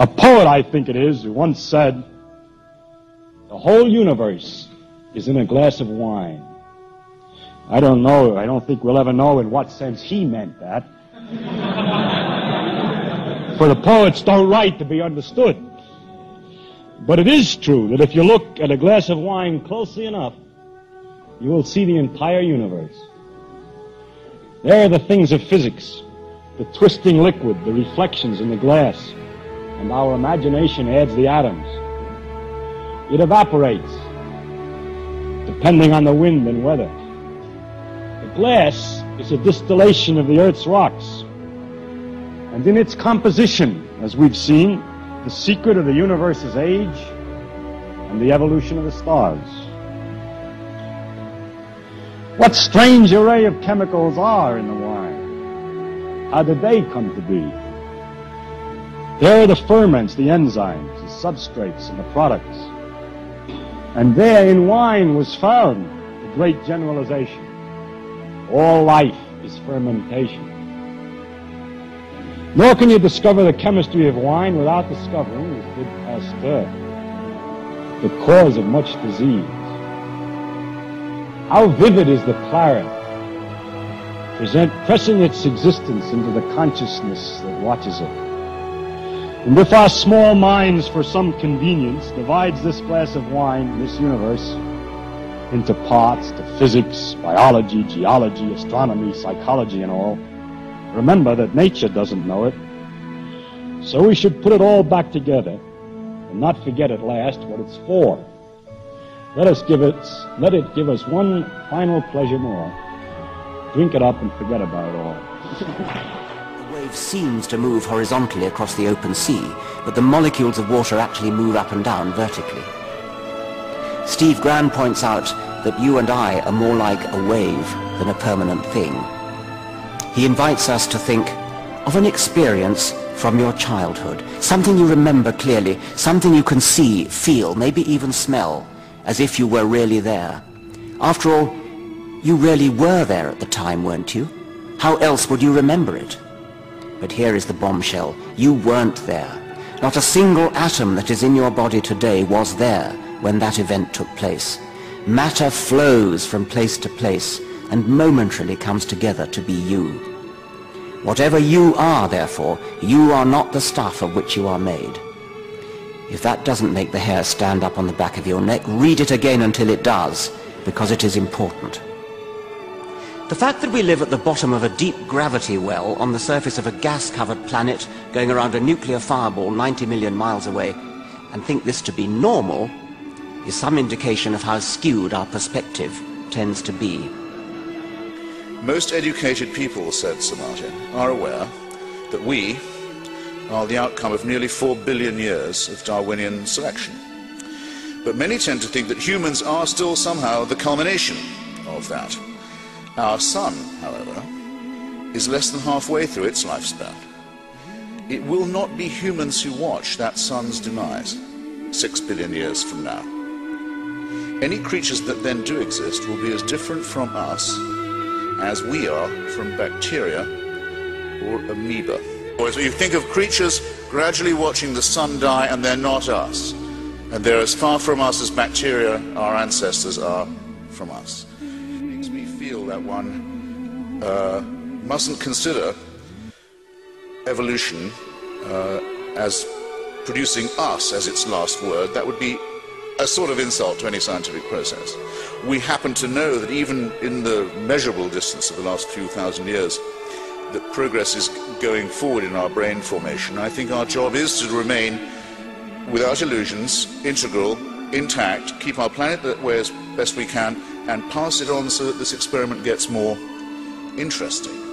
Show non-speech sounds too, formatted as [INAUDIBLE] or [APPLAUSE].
A poet, I think it is, who once said, the whole universe is in a glass of wine. I don't know, I don't think we'll ever know in what sense he meant that. [LAUGHS] For the poets don't write to be understood. But it is true that if you look at a glass of wine closely enough, you will see the entire universe. There are the things of physics, the twisting liquid, the reflections in the glass, and our imagination adds the atoms. It evaporates, depending on the wind and weather. The glass is a distillation of the Earth's rocks. And in its composition, as we've seen, the secret of the universe's age and the evolution of the stars. What strange array of chemicals are in the wine? How did they come to be? There are the ferments, the enzymes, the substrates, and the products. And there in wine was found the great generalization. All life is fermentation. Nor can you discover the chemistry of wine without discovering, as did Pasteur, the cause of much disease. How vivid is the claret, present, pressing its existence into the consciousness that watches it. And if our small minds, for some convenience, divides this glass of wine, this universe, into parts, to physics, biology, geology, astronomy, psychology, and all, Remember that nature doesn't know it. So we should put it all back together and not forget at last what it's for. Let us give it, let it give us one final pleasure more. Drink it up and forget about it all. [LAUGHS] wave seems to move horizontally across the open sea, but the molecules of water actually move up and down vertically. Steve Grand points out that you and I are more like a wave than a permanent thing he invites us to think of an experience from your childhood, something you remember clearly, something you can see, feel, maybe even smell, as if you were really there. After all, you really were there at the time, weren't you? How else would you remember it? But here is the bombshell. You weren't there. Not a single atom that is in your body today was there when that event took place. Matter flows from place to place, and momentarily comes together to be you. Whatever you are, therefore, you are not the stuff of which you are made. If that doesn't make the hair stand up on the back of your neck, read it again until it does, because it is important. The fact that we live at the bottom of a deep gravity well on the surface of a gas-covered planet going around a nuclear fireball 90 million miles away and think this to be normal is some indication of how skewed our perspective tends to be. Most educated people, said Sir Martin, are aware that we are the outcome of nearly four billion years of Darwinian selection. But many tend to think that humans are still somehow the culmination of that. Our sun, however, is less than halfway through its lifespan. It will not be humans who watch that sun's demise six billion years from now. Any creatures that then do exist will be as different from us as we are from bacteria or amoeba. So you think of creatures gradually watching the sun die and they're not us. And they're as far from us as bacteria, our ancestors, are from us. Makes me feel that one uh, mustn't consider evolution uh, as producing us as its last word. That would be a sort of insult to any scientific process. We happen to know that even in the measurable distance of the last few thousand years, that progress is going forward in our brain formation. I think our job is to remain, without illusions, integral, intact, keep our planet that way as best we can, and pass it on so that this experiment gets more interesting.